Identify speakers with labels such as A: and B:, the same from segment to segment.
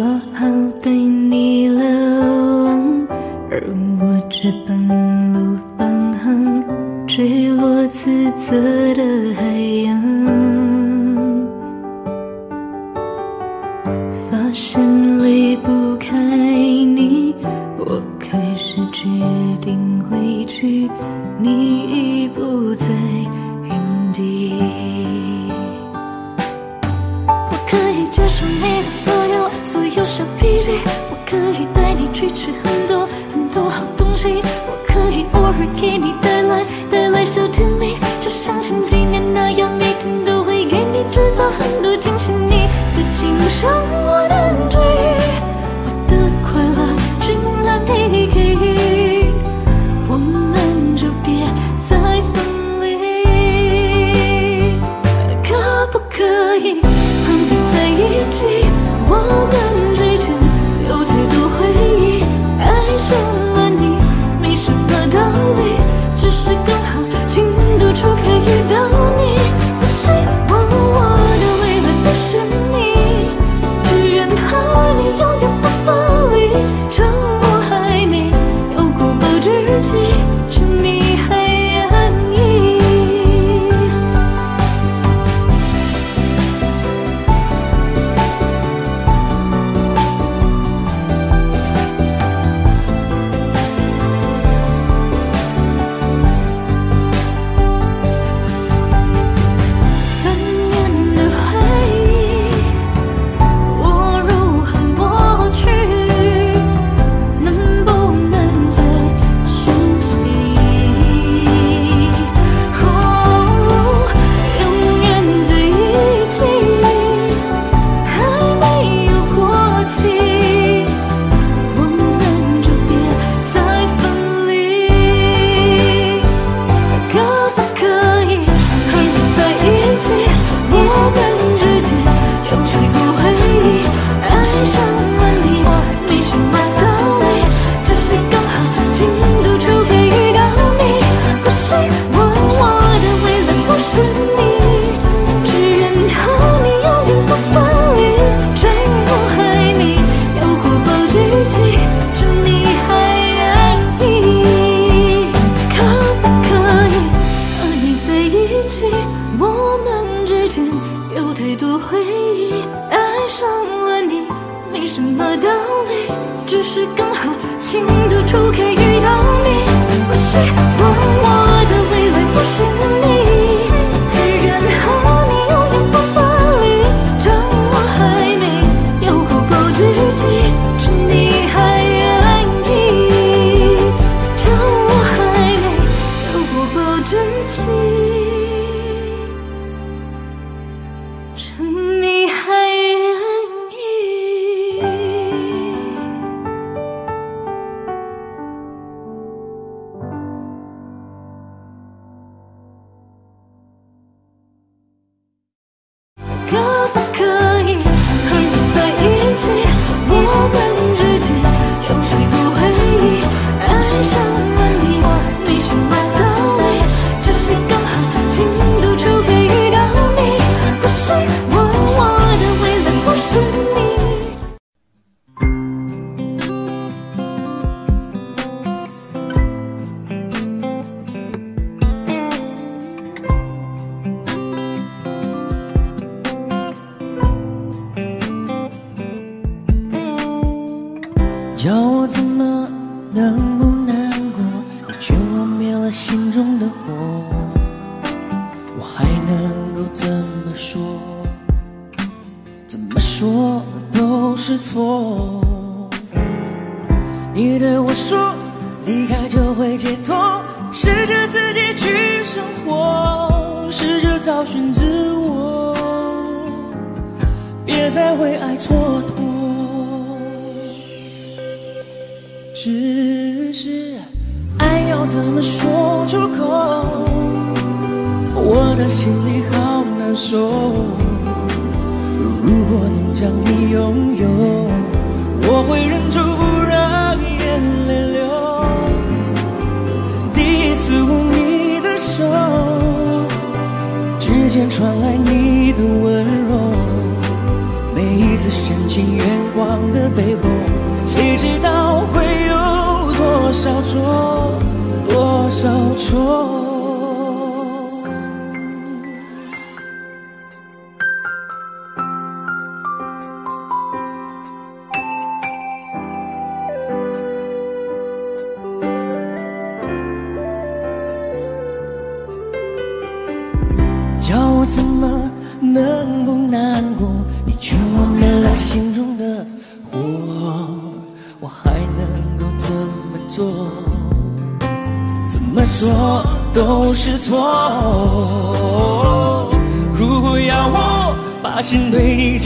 A: 说好对你流浪而我却半路返航坠落自责的海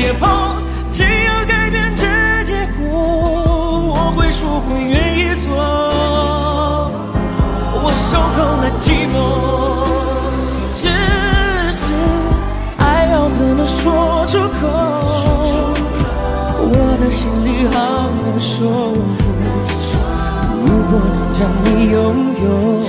B: 解
C: 剖，只要改变这结果，我会说我愿意做。我受够了寂寞，只是爱要怎么说出口？我的心里好难受。如果能将你拥有。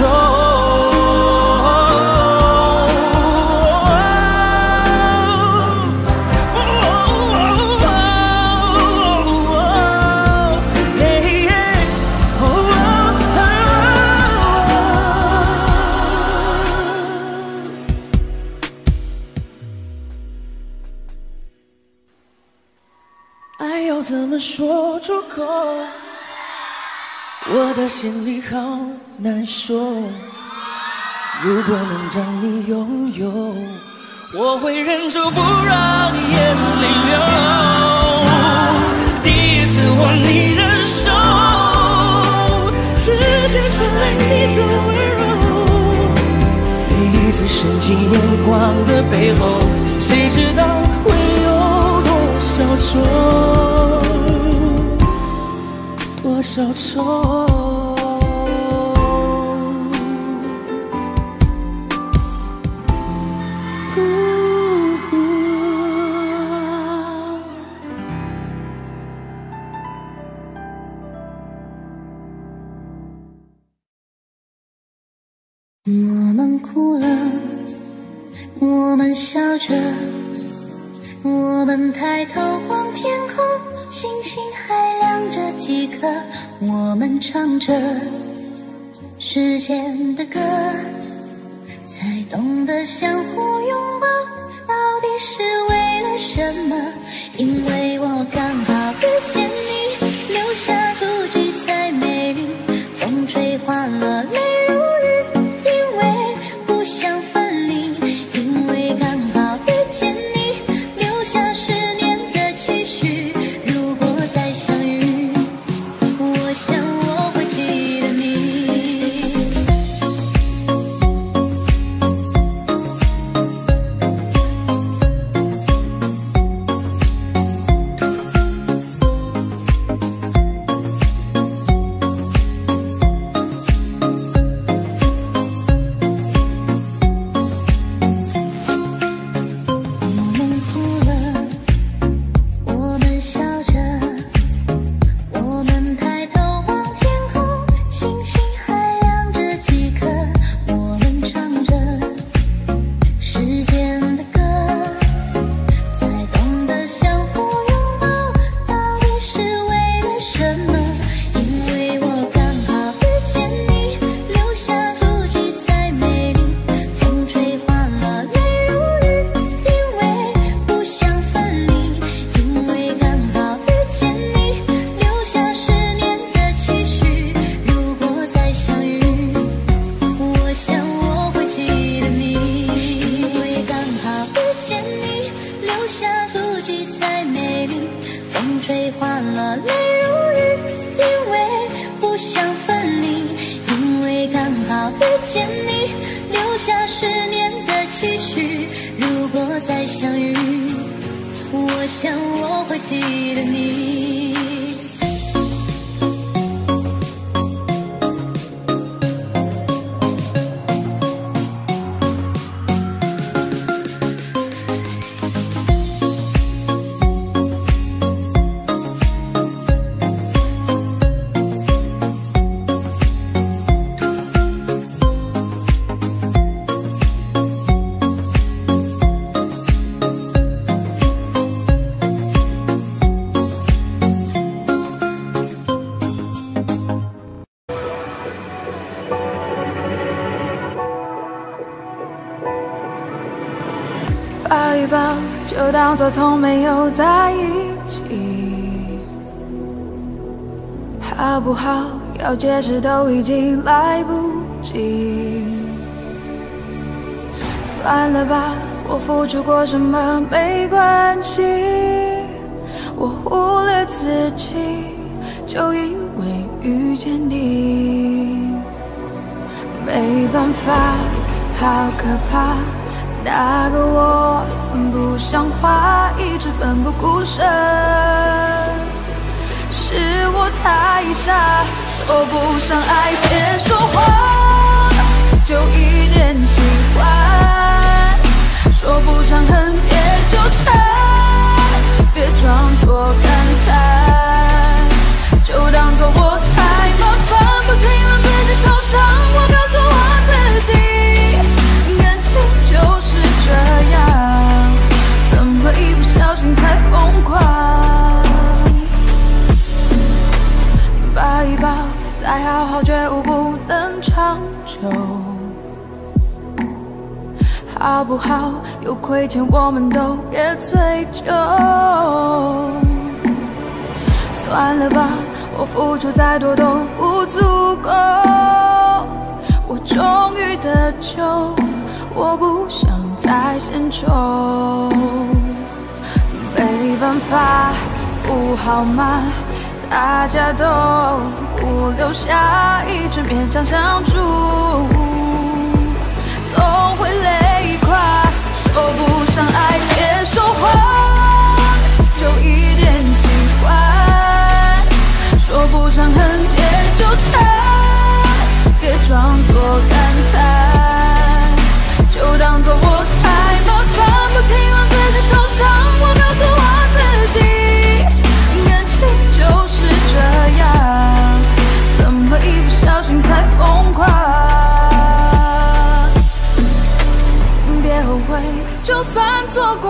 C: 怎么。说出口，我的心里好说。如果能将你拥有，我会忍住不让眼泪流。第一次握你的手，指尖传来你的温柔。每一次深情眼光的背后，谁知道会有多少错？多少错？
D: 抬头望天空，星星还亮着。几颗，我们唱着时间的歌，才懂得相互拥抱，到底是为了什么？因为我刚好
E: 当作从没有在一起，好不好？要解释都已经来不及。算了吧，我付出过什么没关系，我忽略自己，就因为遇见你，没办法，好可怕。那个我不像话，一直奋不顾身，是我太傻，说不上爱别说谎，就一点喜欢，说不上恨别纠缠，别装作感叹，就当作我太麻烦，不停让自己受伤，我告好不好？有亏欠我们都别追究。算了吧，我付出再多都不足够。我终于得救，我不想再献丑。没办法，不好吗？大家都不留下，一直勉强相处，说不上爱，别说谎，就一点喜欢。说不上恨，别纠缠，别装作感叹，就当作我太麻烦，不停让自己受伤。我告诉我自己，感情就是这样，怎么一不小心太疯狂？就算错过，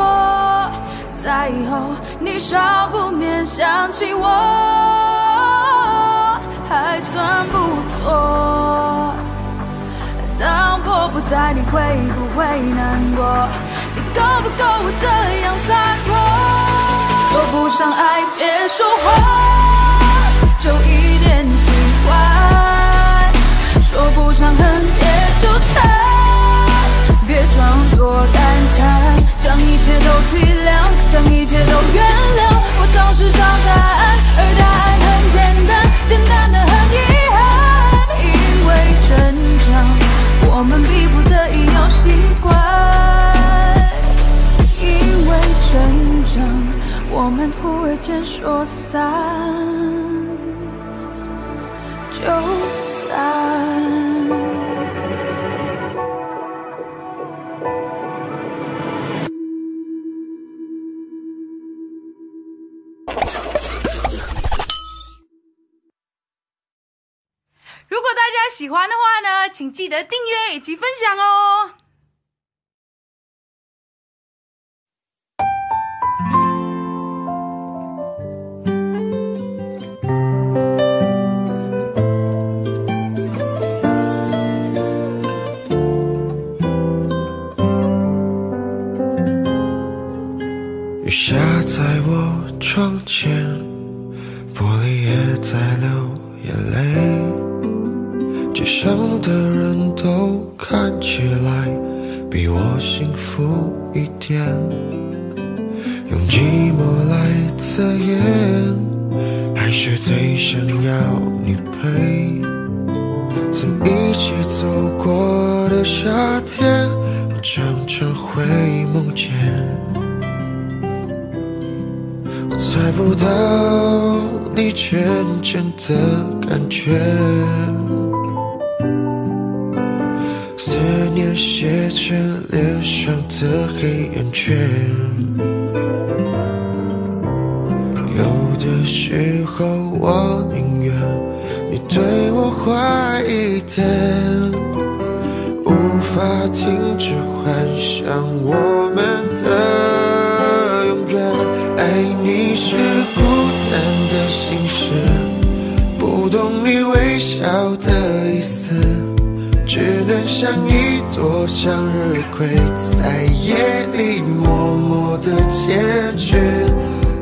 E: 在以后你少不免想起我，还算不错。当我不在，你会不会难过？你够不够我这样洒脱？说不上爱，别说谎，就一点喜欢。说不上恨，别纠缠，别装作感，将一切都体谅，将一切都原谅。我找寻找答案，而答案很简单，简单的很遗憾。因为成长，我们逼不得已要习惯。因为成长，我们忽而间说散就散。
F: 喜欢的话呢，请记得订阅以及分享哦。
G: 雨下在我窗前，上的人都看起来比我幸福一点，用寂寞来测验，还是最想要你陪。曾一起走过的夏天，我常常会梦见。我猜不到你真正的感觉，念写成脸上的黑眼圈。有的时候我宁愿你对我坏一点，无法停止幻想我们的永远。爱你是孤单的心事，不懂你微笑的意思，只能像一朵向日葵在夜里默默的坚持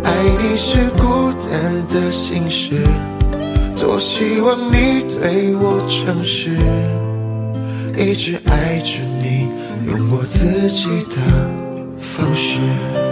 G: 爱你是孤单的心事多希望你对我诚实一直爱着你用我自己的方式。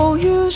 E: 往后余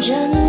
H: 真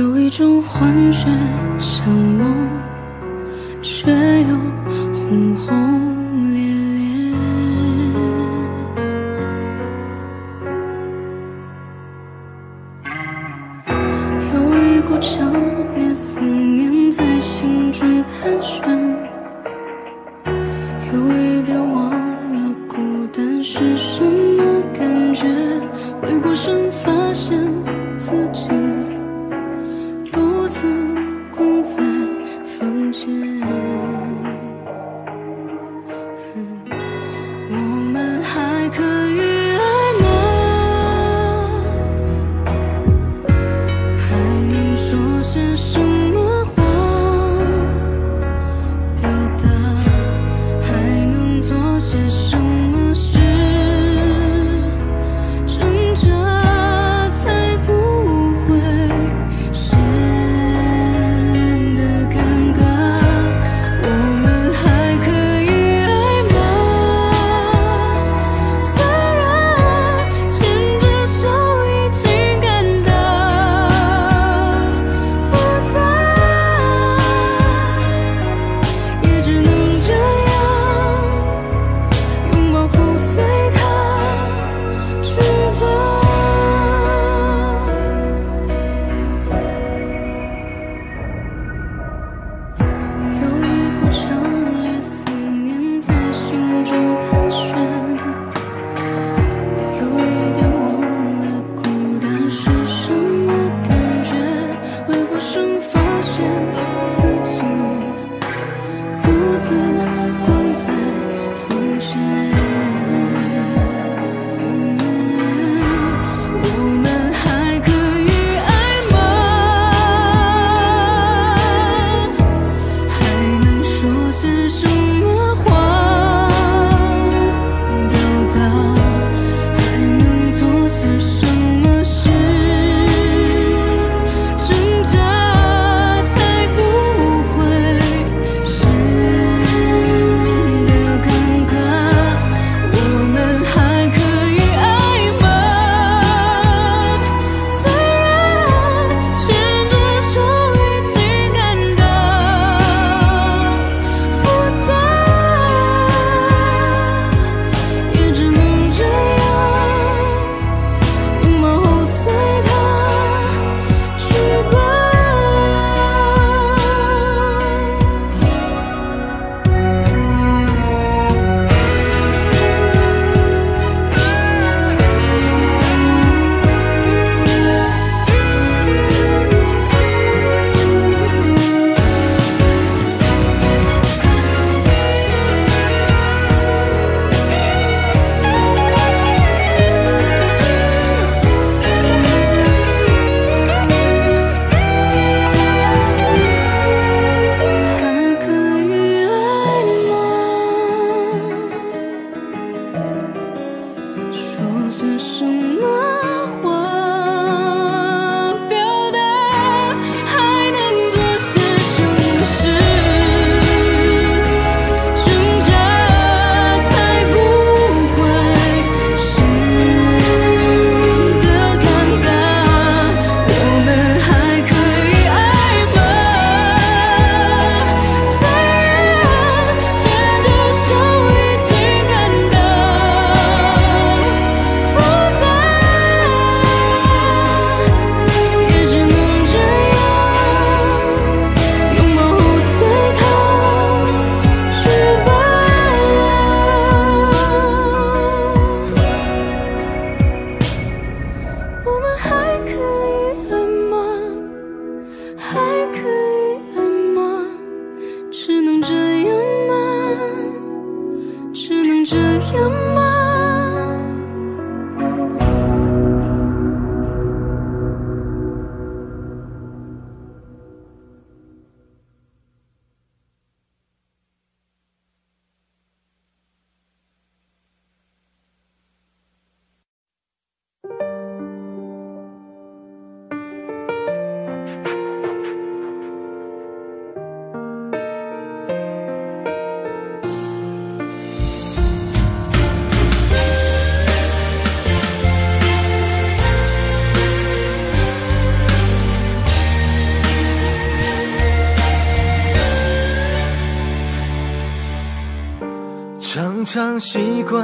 E: 有一
A: 种幻觉像梦却又红红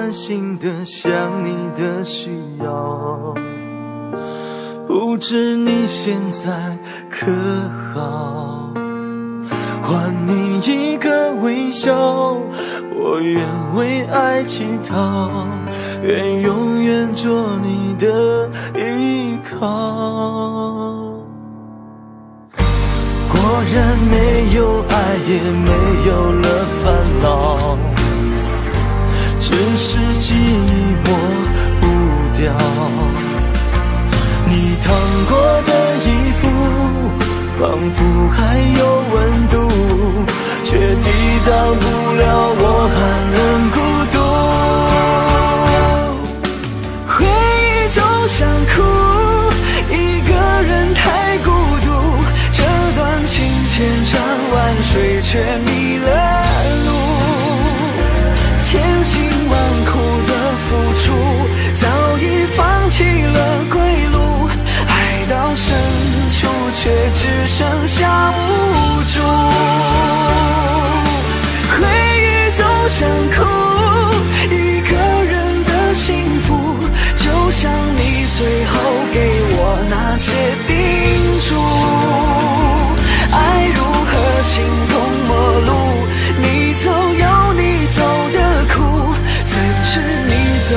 A: 关
I: 心的想你的需要，不知你现在可好？还你一个微笑，我愿为爱乞讨，愿永远做你的依靠。果然没有爱，也没有了烦恼。只是记忆抹不掉你烫过的衣服，仿佛还有温度，却抵挡不了我寒冷孤独。回忆总想哭，一个人太孤独，这段情千山万水却迷深处却只剩下无助。回忆总想哭，一个人的幸福，就像你最后给我那些叮嘱。爱如何形同陌路？你走有你走的苦，怎知你走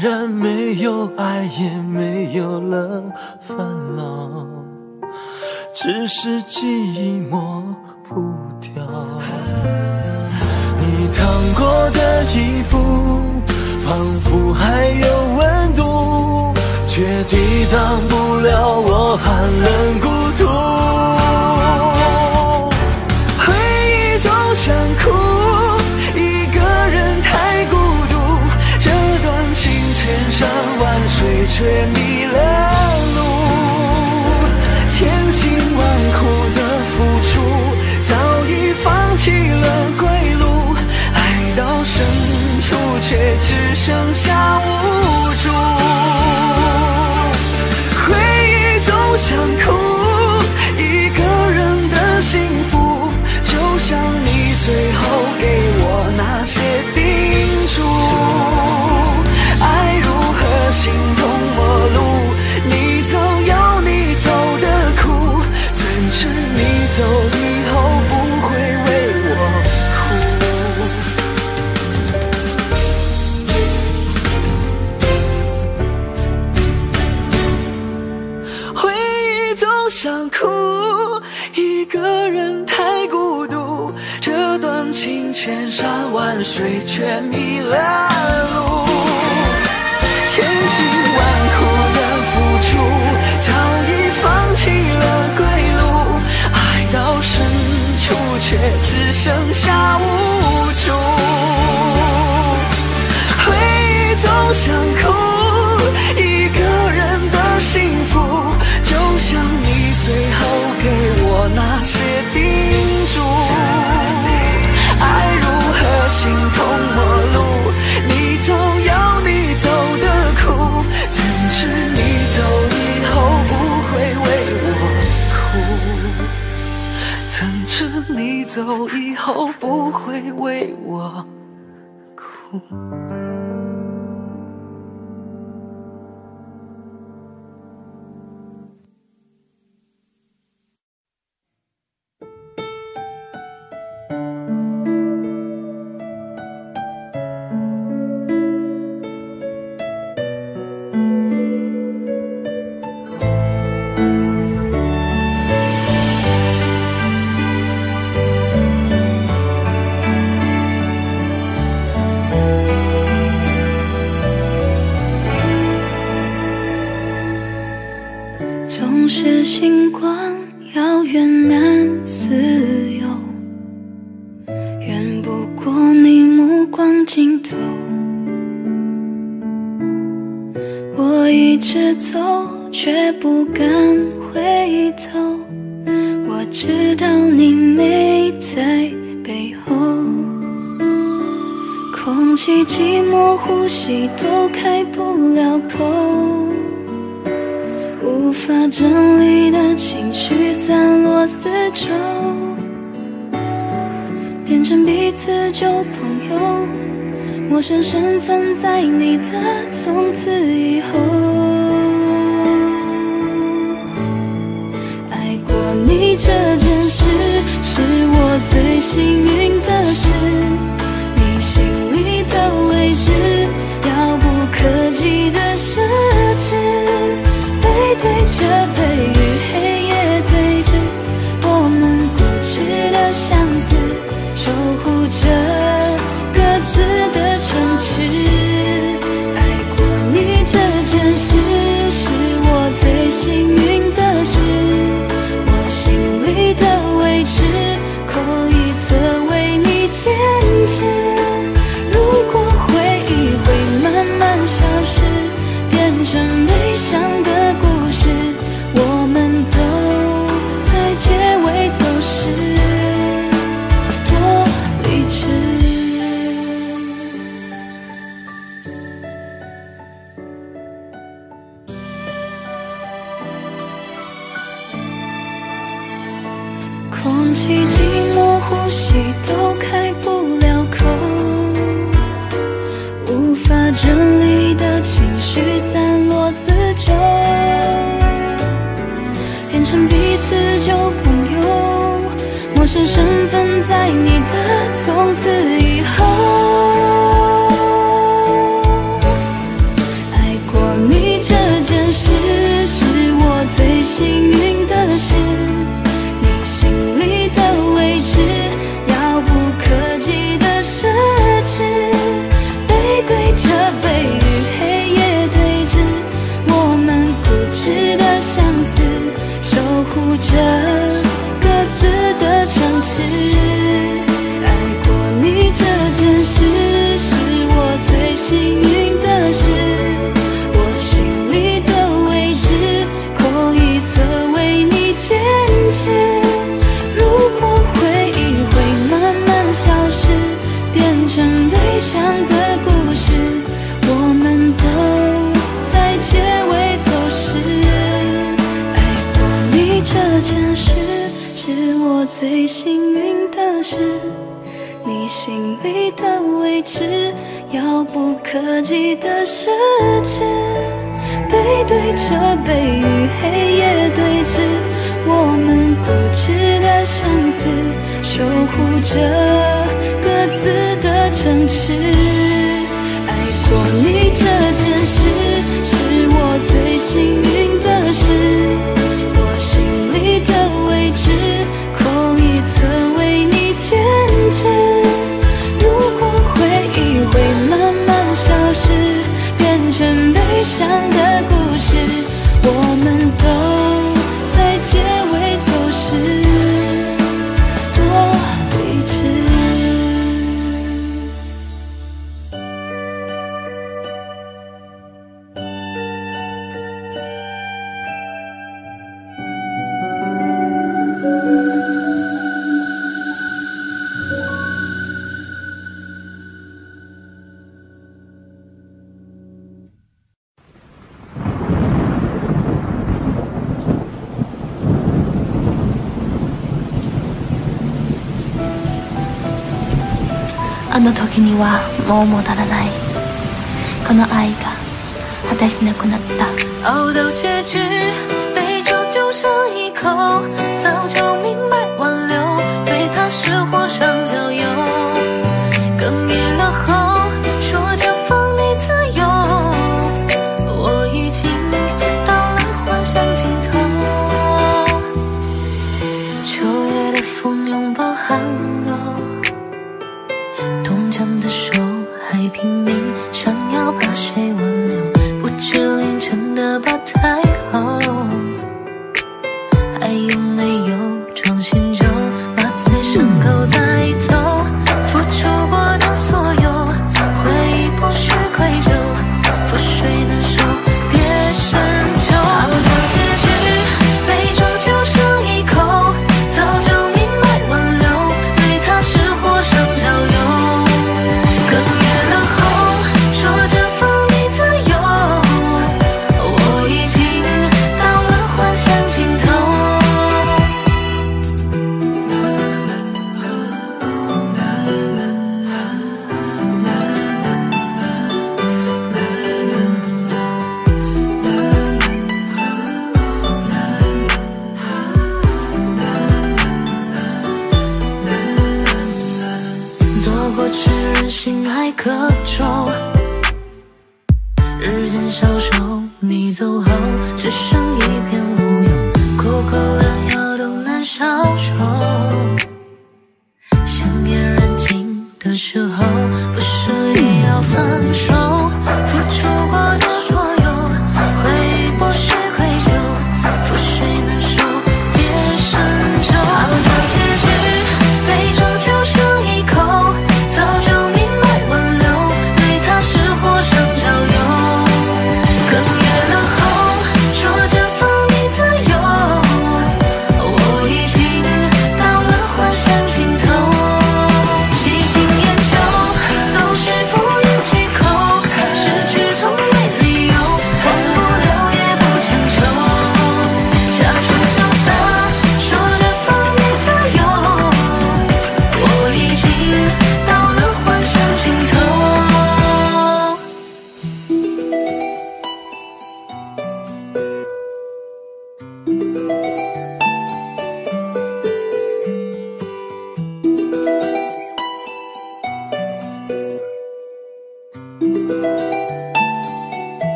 I: 然没有爱，也没有了烦恼，只是记忆抹不掉。你烫过的衣服，仿佛还有温度，却抵挡不了我寒冷孤独。回忆总想哭，千山万水却迷了路。千辛万苦的付出，早已放弃了归路，爱到深处却只剩下无助。千山万水却迷了路。千辛万苦的付出，早已放弃了归路，爱到深处却只剩下无助。回忆总想哭，一个人的幸福，就像你最后给我那些叮嘱。爱如何形同陌路你走有你走的苦怎知你
J: 走以后不会为我哭。
A: 怎知你走以后不会为我哭。都开不了口。无法整理的情绪散落四周。变成彼此旧朋友陌生身份在你的从此以后。爱过你这件事是我最幸运的事。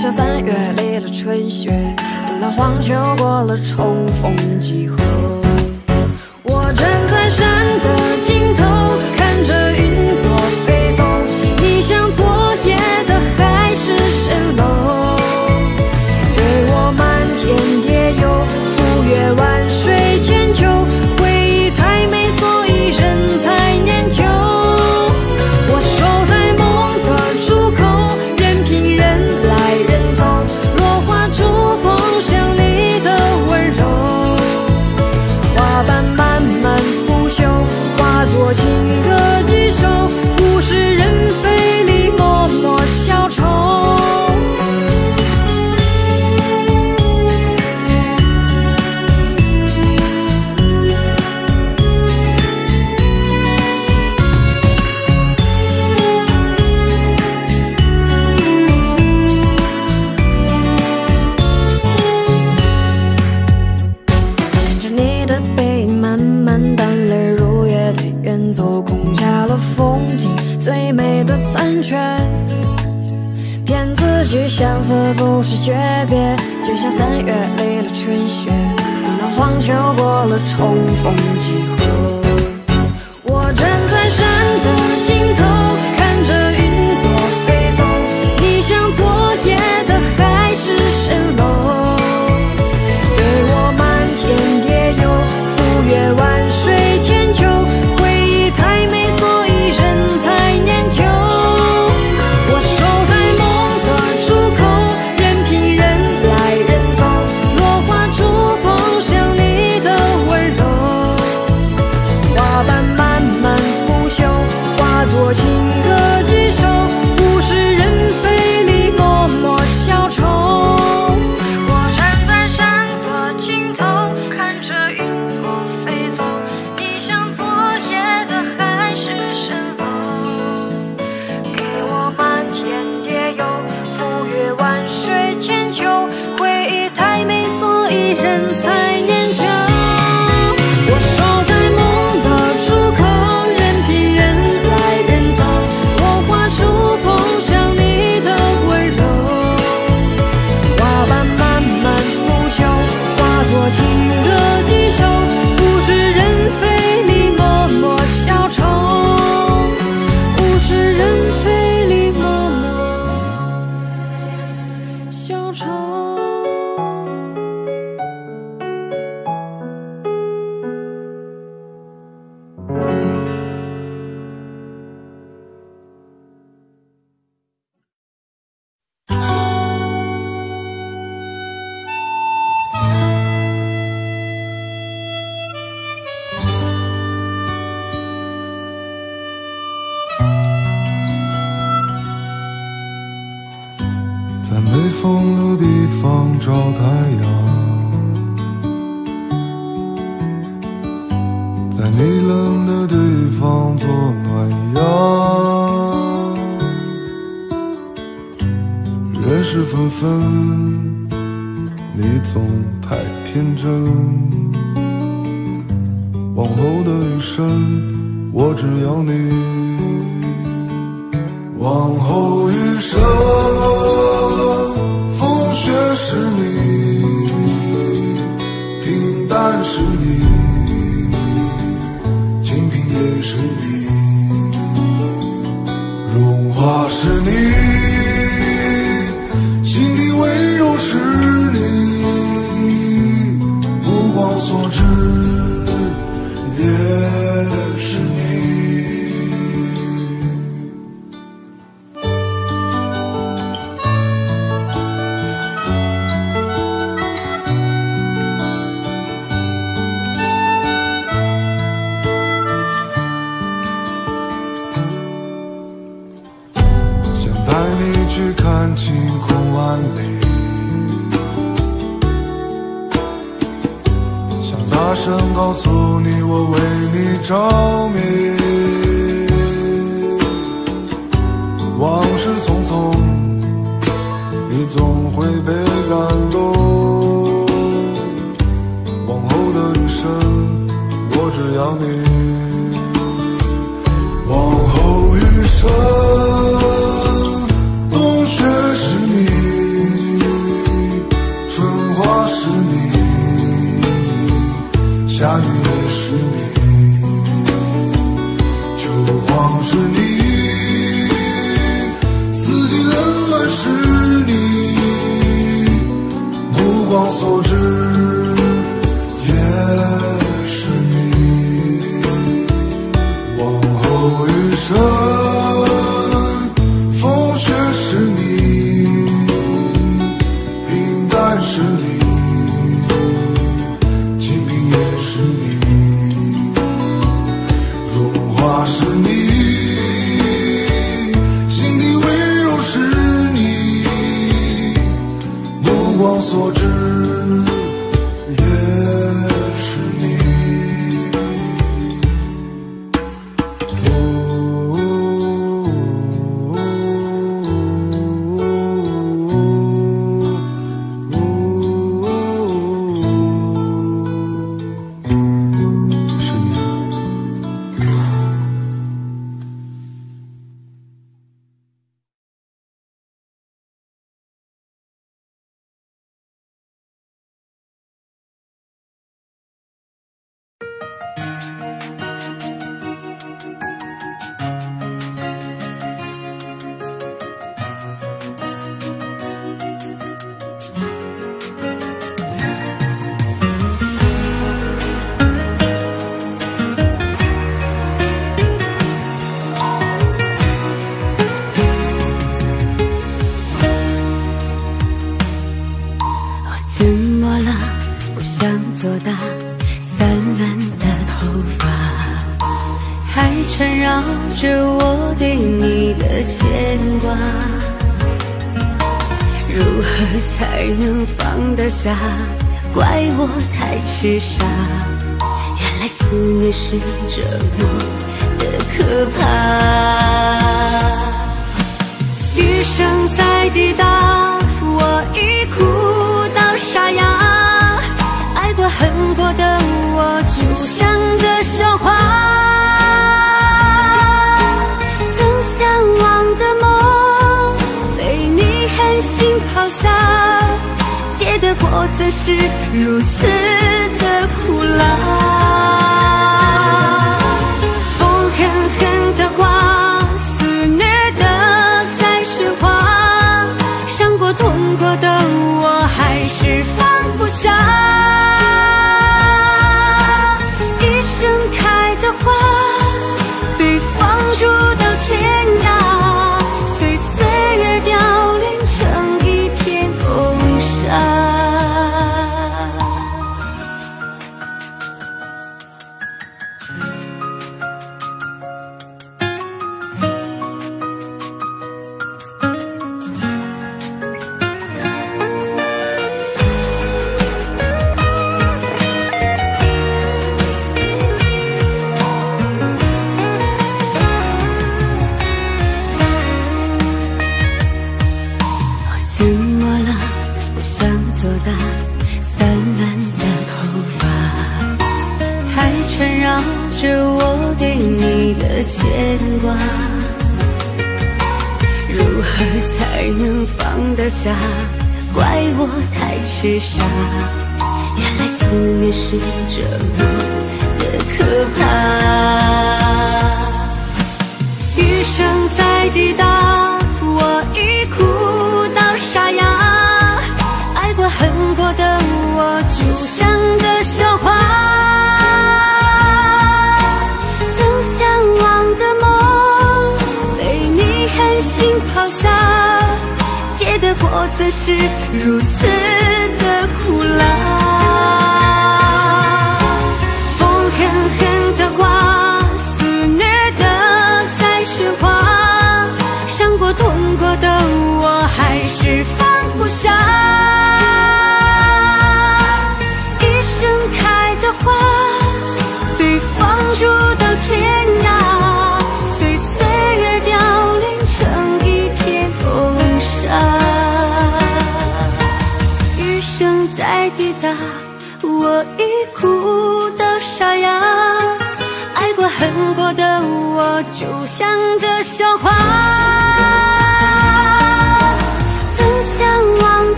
H: 像三月里的春雪，等到黄秋过了重。消愁。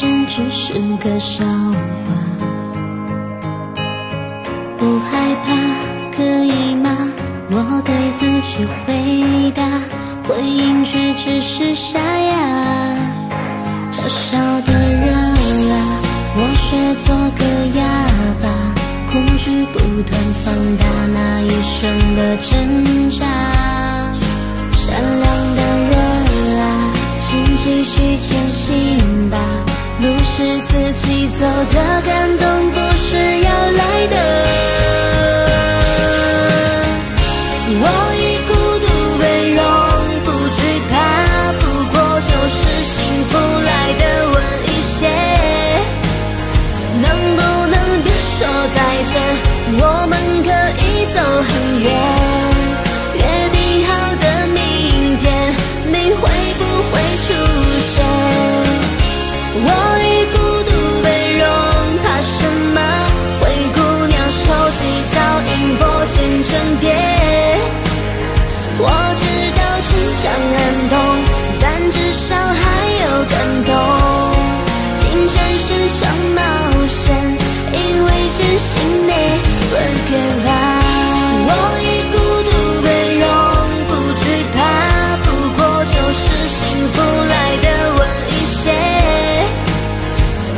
A: 只是
G: 个
D: 笑话不害怕可以吗？我对自己回答回应却只是沙哑嘲笑的热啊我学做个哑巴恐惧不断放大那一生的挣扎。善良的人啊请继续牵是自己走的感动不是要来的我以孤独为荣不惧怕不过就是幸福来的稳一些能不能别说再见我们可以走很远分开了我已孤独被荣不惧怕不过就是幸福来的晚一些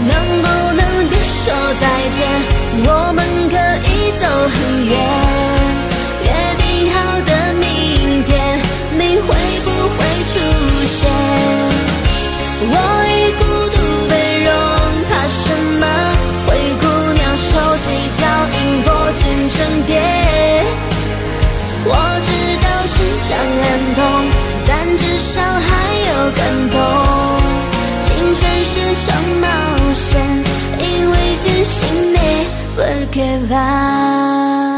D: 能不能别说再见我们可以走很远约定好的明天你会不会出现？我伤很痛但至少还有感动青春是场冒险因为
A: 真心 never give up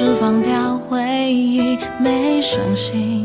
A: 释放掉回忆，没伤
K: 心，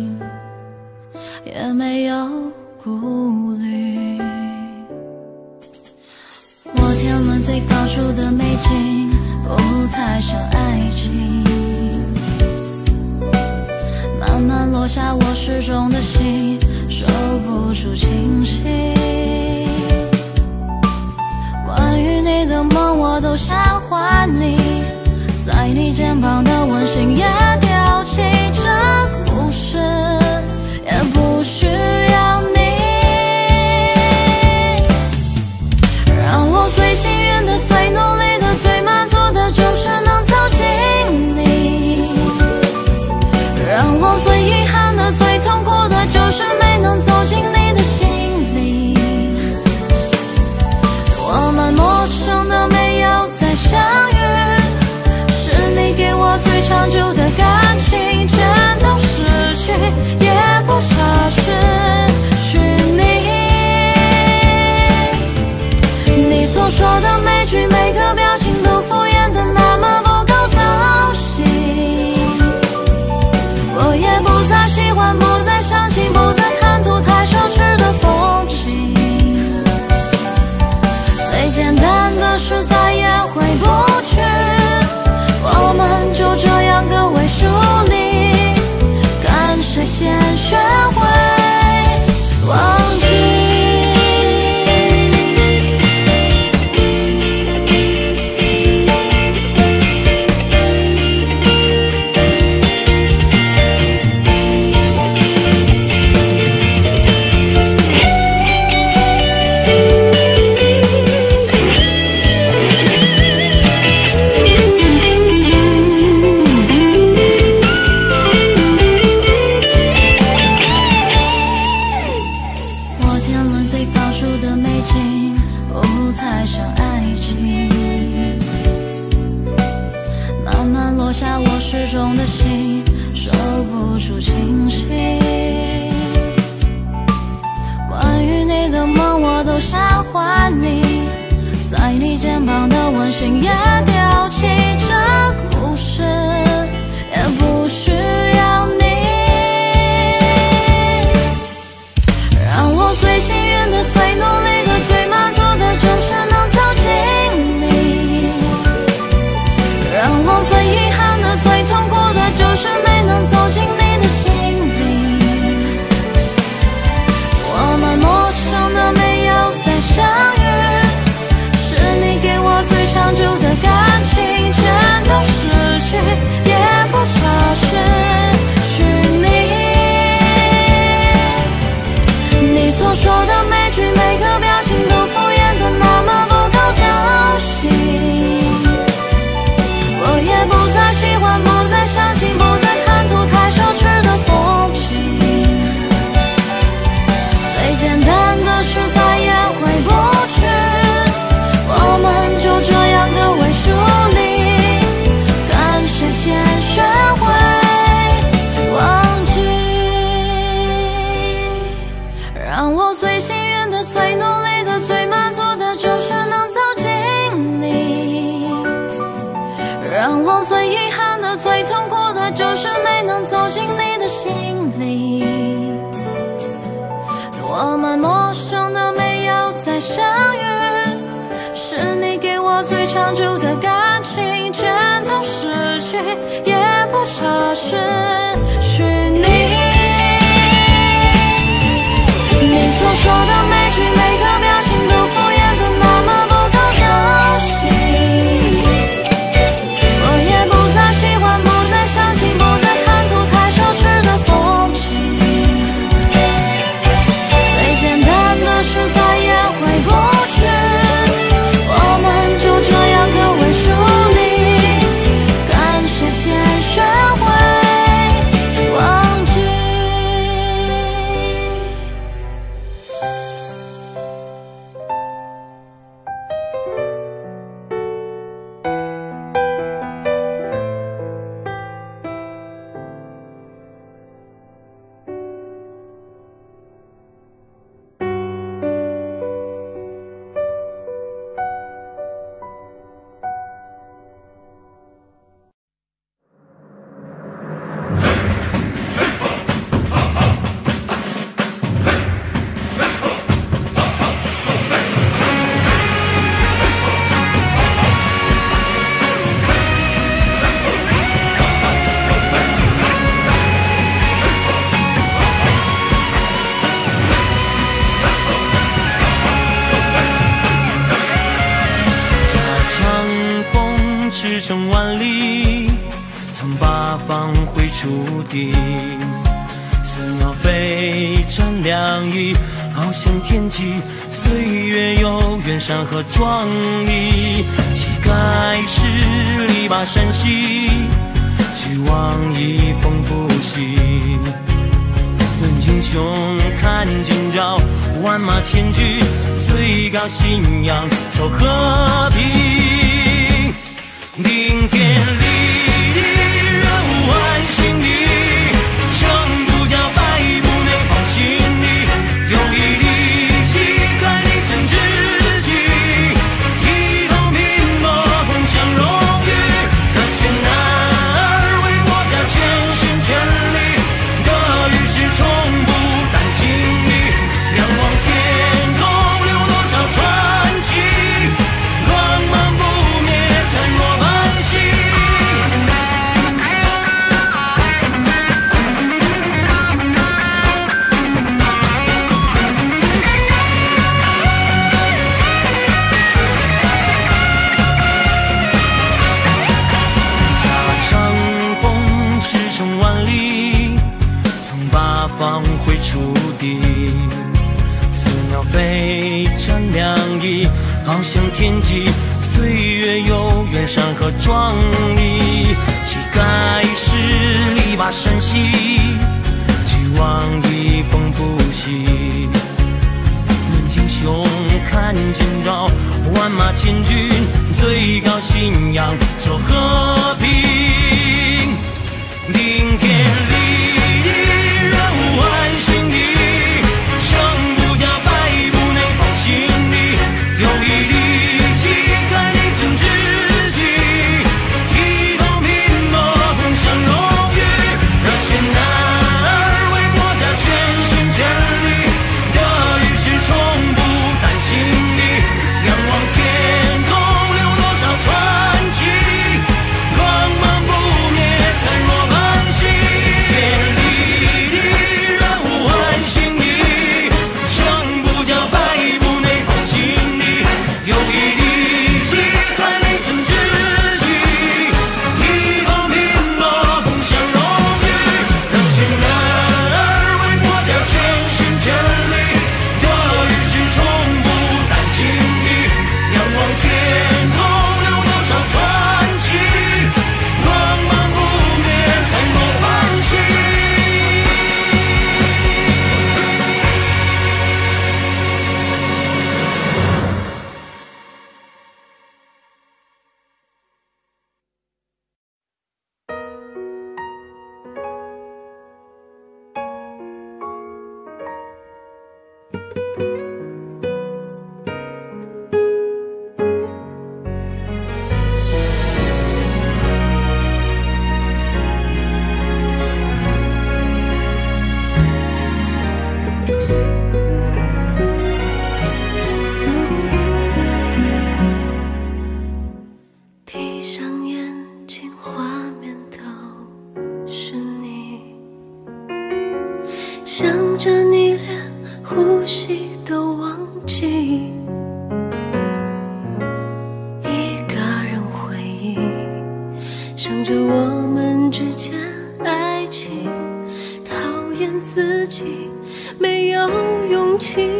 K: 情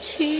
A: 情。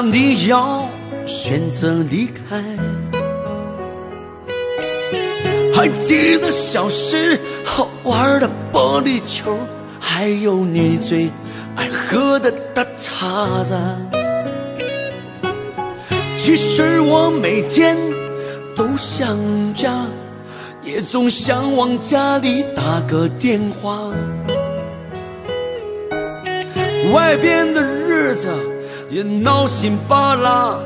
A: 你要
C: 选择离开？还记得小时候玩的玻璃球，还有你最爱喝的大碴子。其实我每天都想家，也总想往家里打个电话。外边的日子也闹心巴拉，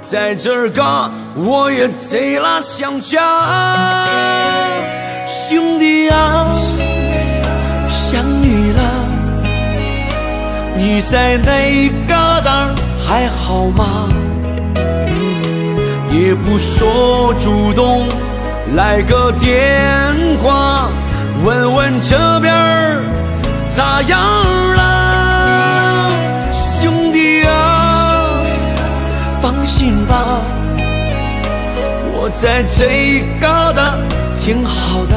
C: 在这儿嘎我也贼拉想家。兄弟啊，想你了，你在那旮瘩还好吗？也不说主动来个电话，问问这边咋样吧，我在这旮瘩挺好的，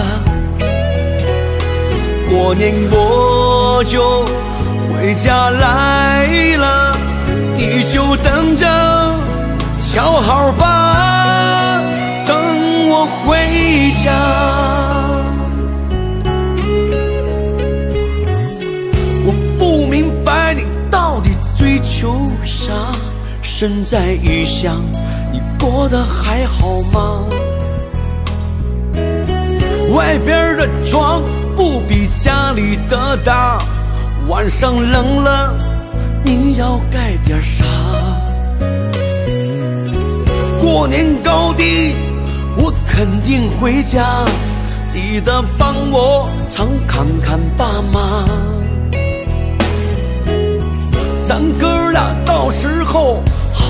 C: 过年我就回家来了，你就等着。瞧好吧，等我回家。身在异乡，你过得还好吗？外边的床不比家里的大，晚上冷了，你要盖点啥？过年高低，我肯定回家，记得帮我常看看爸妈。咱哥俩到时候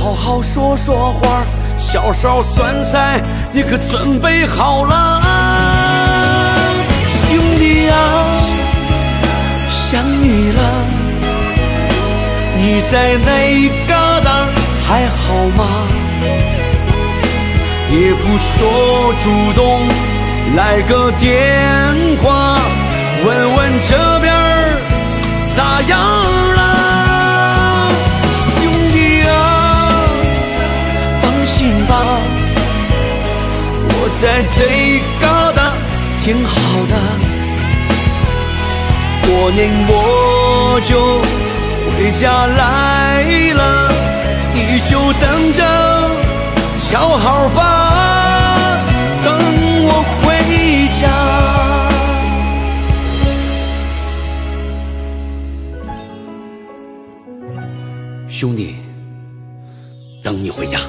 C: 好好说说话，小烧酸菜你可准备好了啊，兄弟啊，想你了，你在那旮瘩还好吗？也不说主动来个电话，问问这边咋样了，吧，我在这旮瘩挺好的，过年我就回家来了，你就等着。瞧好吧，等我回家，兄弟，等你回家。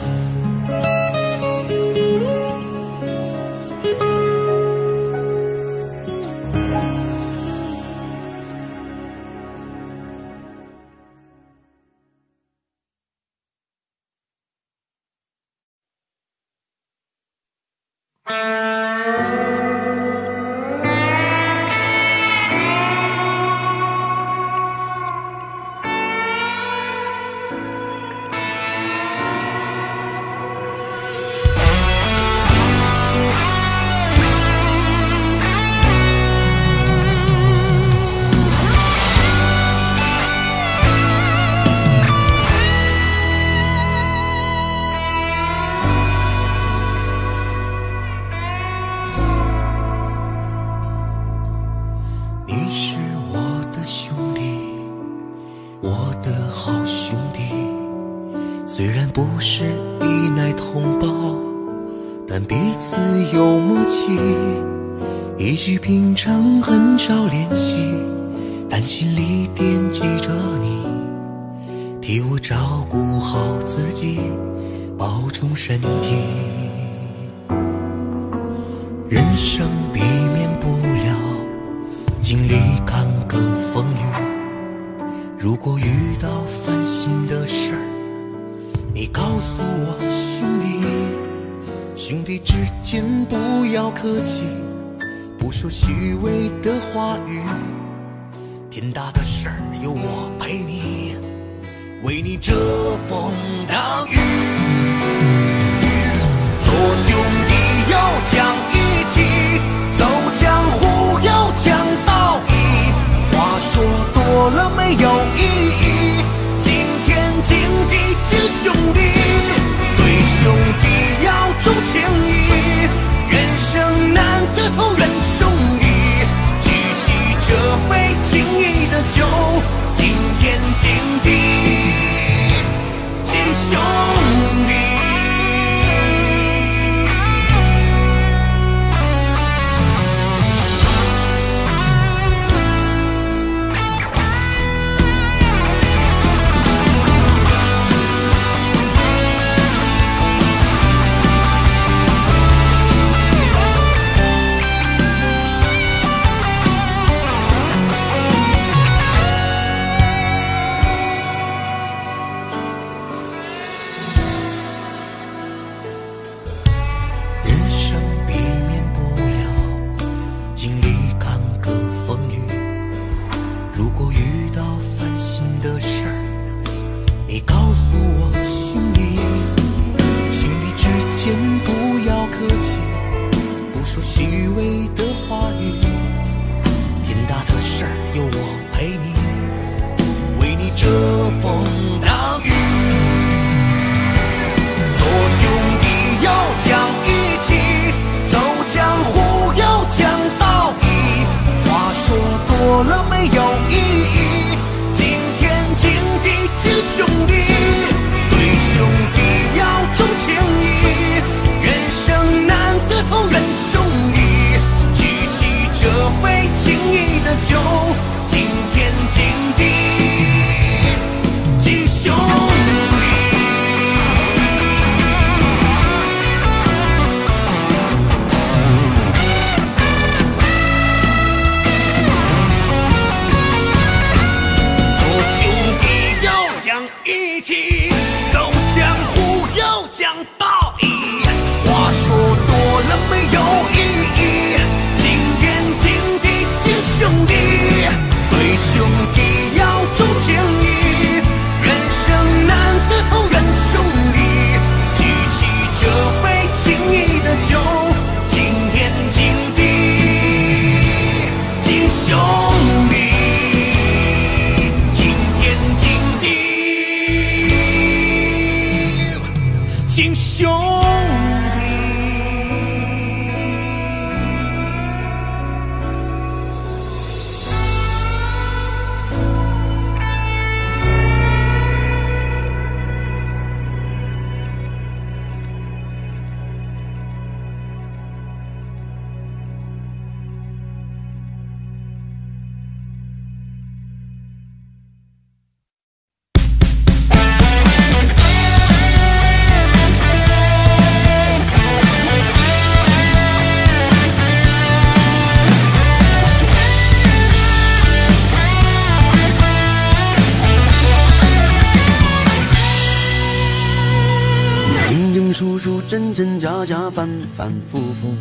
C: 真真假假，反反复复。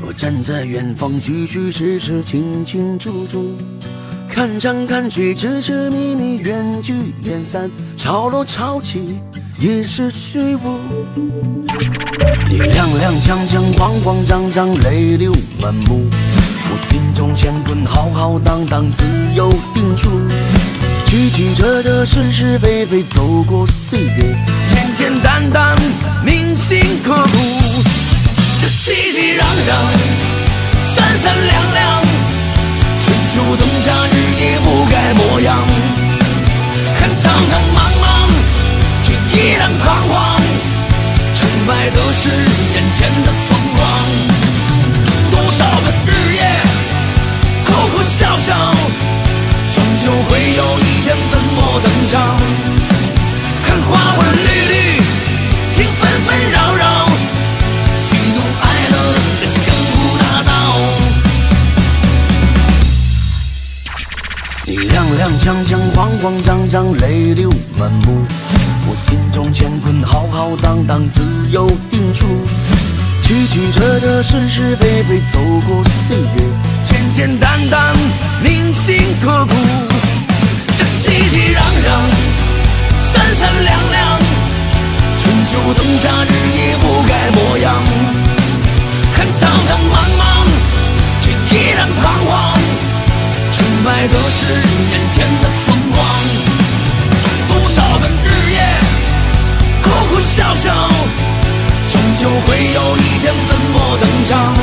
C: 我站在远方，句句实实，清清楚楚。看山看水，痴痴迷迷，缘聚缘散，潮落潮起，也是虚无。你踉踉跄跄，慌慌张张，泪流满目。我心中乾坤浩浩荡荡，自有定数。曲曲折折，是是非非，走过岁月，简简单单，明心刻骨。这熙熙攘攘，三三两两，春秋冬夏，日夜不改模样。看苍苍茫茫，却依然彷徨。成败得失，眼前的风光。多少个日夜，哭哭笑笑。终究会有一天粉墨登场。看花花绿绿，纷纷扰扰，喜怒哀乐这江湖大道。你踉踉跄跄，慌慌张张，泪流满目。我心中乾坤浩浩荡荡，自有定数。曲曲折折，是是非非，走过岁月，简简单单，铭心刻骨。这熙熙攘攘，三三两两，就灯下日夜不改模样。看苍苍茫茫，却依然彷徨。成败得失，眼前的风光。多少个日夜，哭哭笑笑，终究会有一天粉墨登场。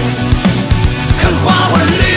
C: 看花花绿。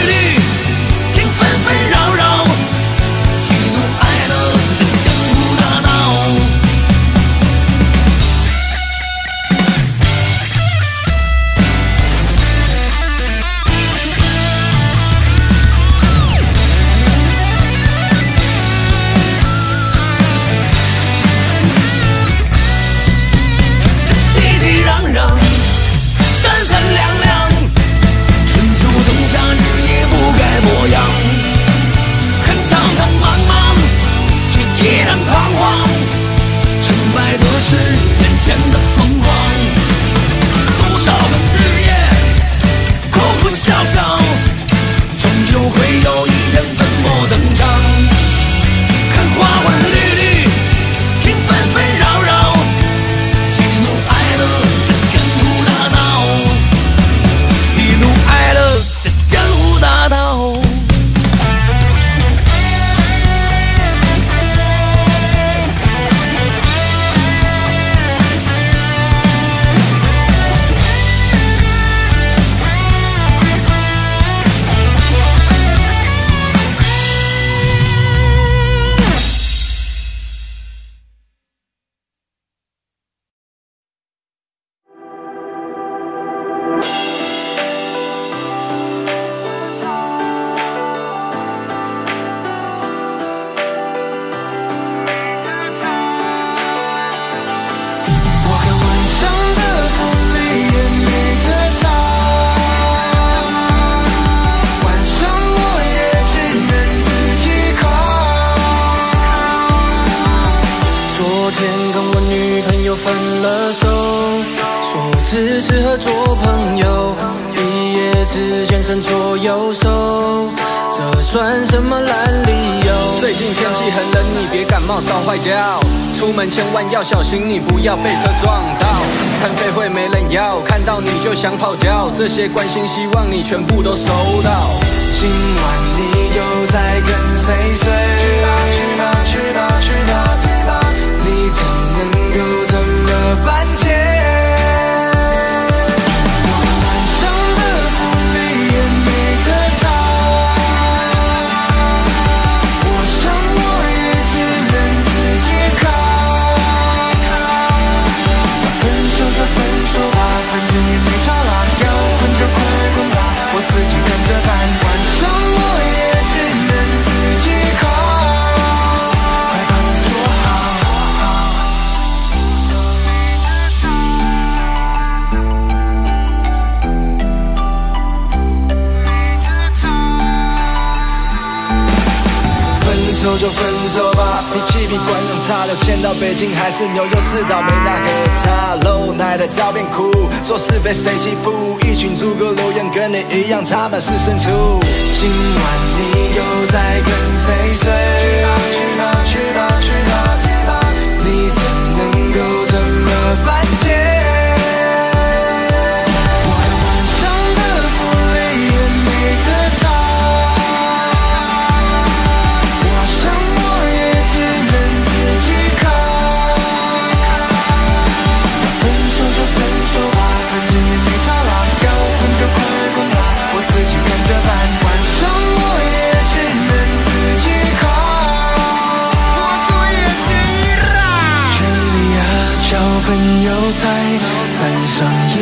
L: 到北京还是牛又是倒霉那个他露奶的照片哭说是被谁欺负？一群猪哥留言跟你一样他们是牲畜。
M: 今晚你又在跟谁睡？去吧去吧去吧。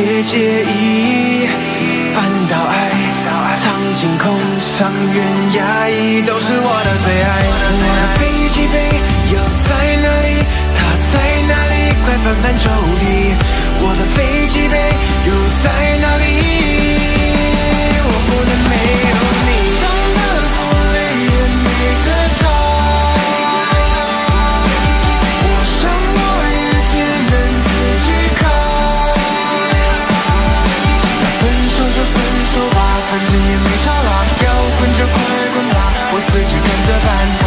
M: 别介意，反到爱，藏进空，上远崖抑，都是我的最爱。我的飞机杯又在哪里？它在哪里？快翻翻抽屉，我的飞机杯又在哪里？of an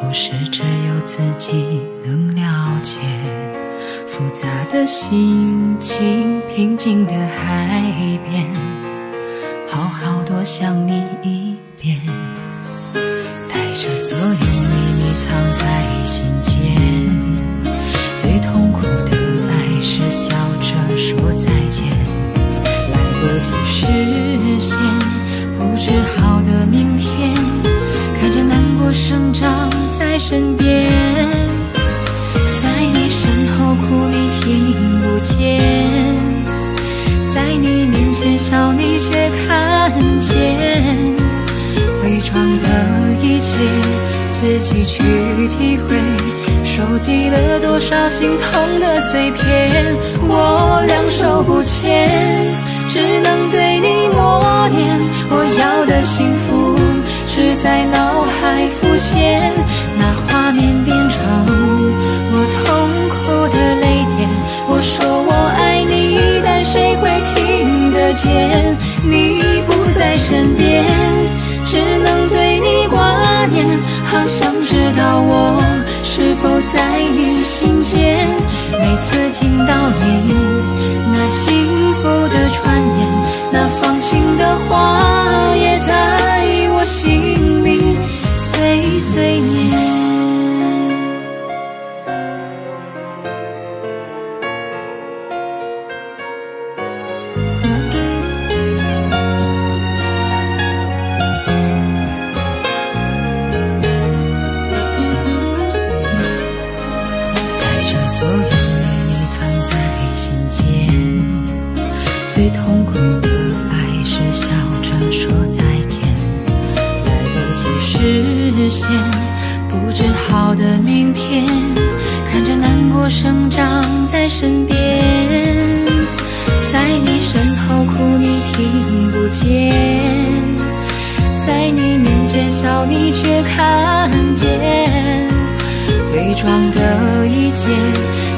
M: 有
D: 些故事只有自己能了解。复杂的心情，平静的海边，好好多想你一遍，带着所有秘密藏在心间。最痛苦的爱是笑着说再见。来不及实现不治好的明天，看着难过生长身边，在你身后哭你听不见，在你面前笑你却看见，伪装的一切自己去体会。收集了多少心痛的碎片，我两手不牵，只能对你默念。我要的幸福只在脑海浮现，那画面变成我痛苦的泪点。我说我爱你，但谁会听得见？你不在身边，只能对你挂念，好想知道我。是否在你心间？每次听到你那幸福的传言，那放心的话，也在心里碎碎念。不知好的明天，看着难过生长在身边，在你身后哭你听不见，在你面前笑你却看见，伪装的一切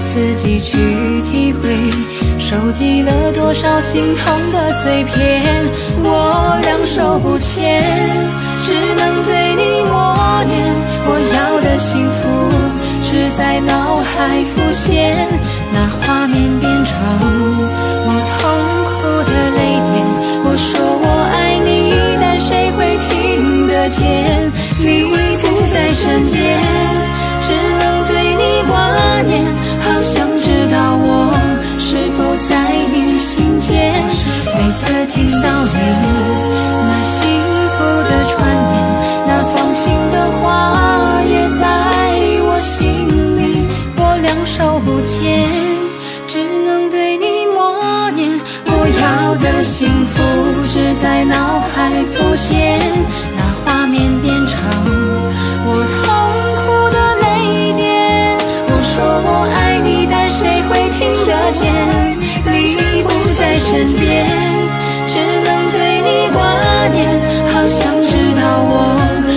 D: 自己去体会，收集了多少心痛的碎片，我两手不牵。只能对你默念，要的幸福只在脑海浮现，那画面变成我痛苦的泪点。我说我爱你，但谁会听得见？你不在身边，只能对你挂念，好想知道我是否在你心间。每次听到你那幸福的传言，那放心的话的幸福只在脑海浮现，那画面变成我痛苦的泪点。我说我爱你，但谁会听得见？你不在身边，只能对你挂念，好想知道我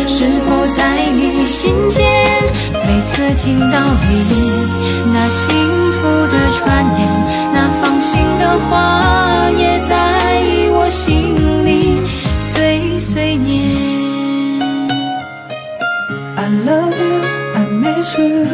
D: 是否在你心间。每次听到你那幸福的传言，那放心的话，也在我心里碎碎念。
J: I love you, I miss you,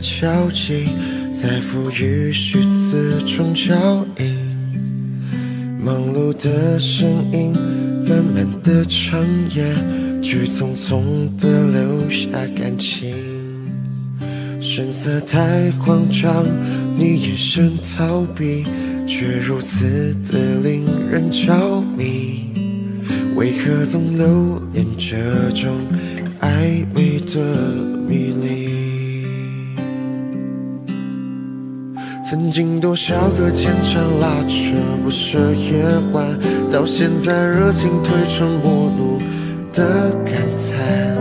G: 交集，在赋予虚词中交映。忙碌的声音，慢慢的长夜，却匆匆的留下感情。神色太慌张，你眼神逃避，却如此的令人着迷。为何总留恋这种暧昧的曾经多少个牵肠拉扯不舍夜晚，到现在热情褪成陌路的感叹，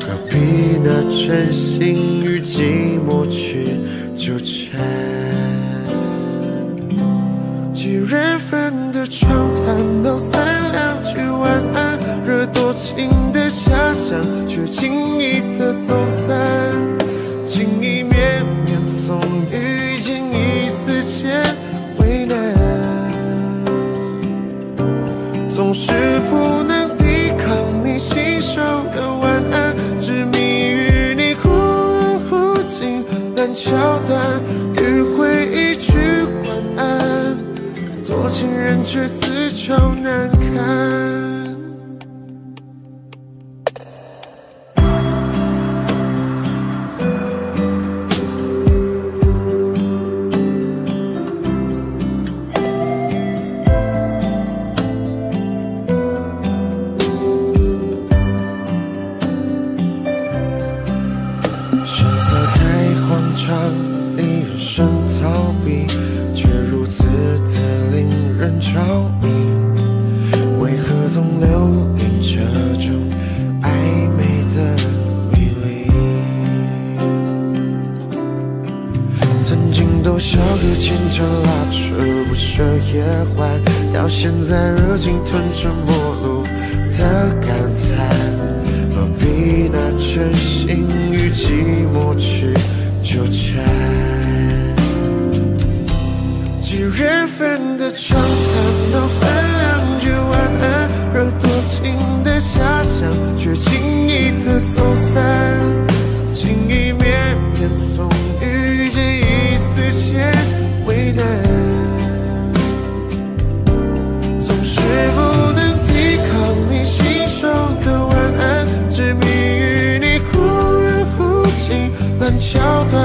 G: 何必拿真心与寂寞去纠缠？几人份的长谈，道三两句晚安，惹多情的遐想，却轻易的走散。情意总，遇见一丝间为难，总是不能抵抗你信手的晚安，执迷于你忽远忽近烂桥段，迂回一句晚安。多情人却自找难堪。在热情吞成陌路的感叹。何必拿真心与寂寞去
J: 烂桥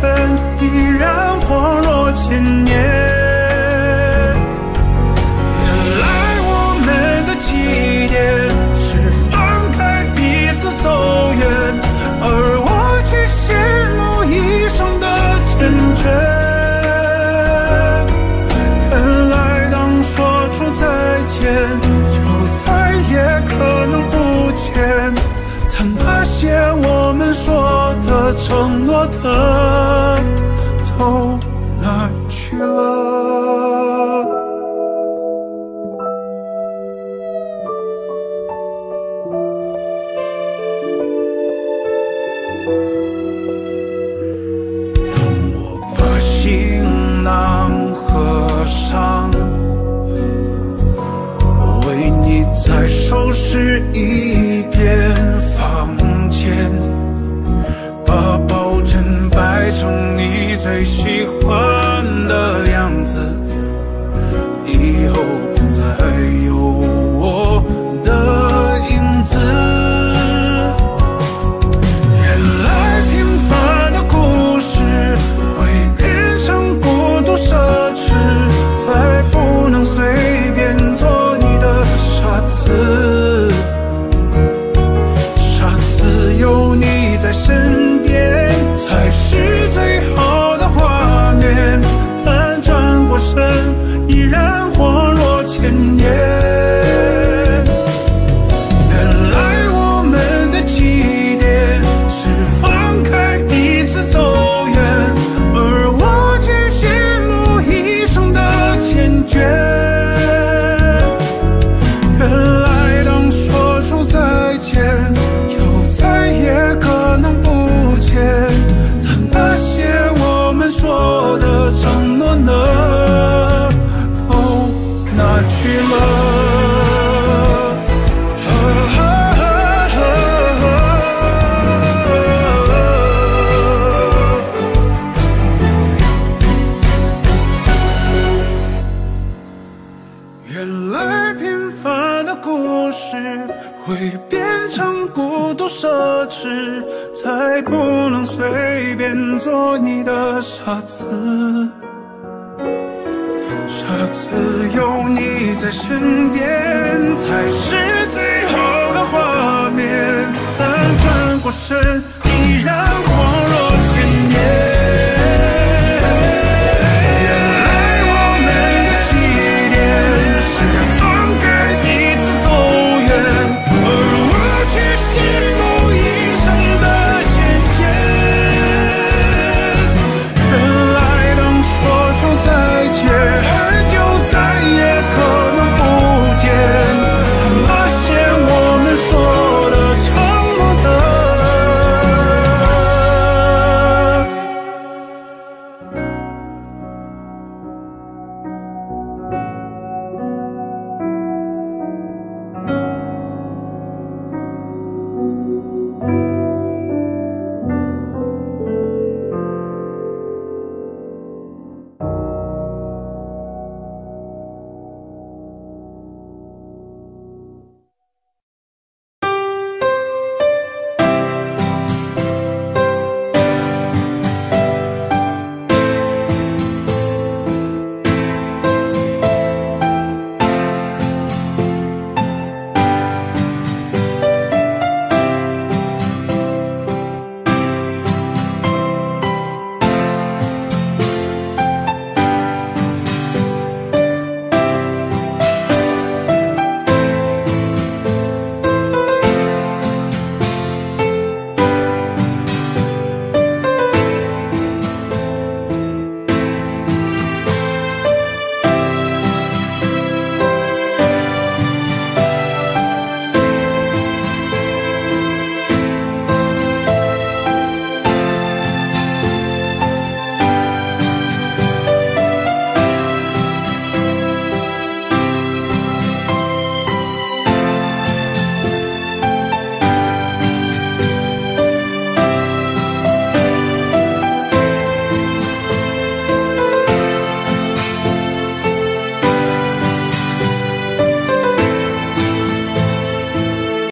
J: Turn.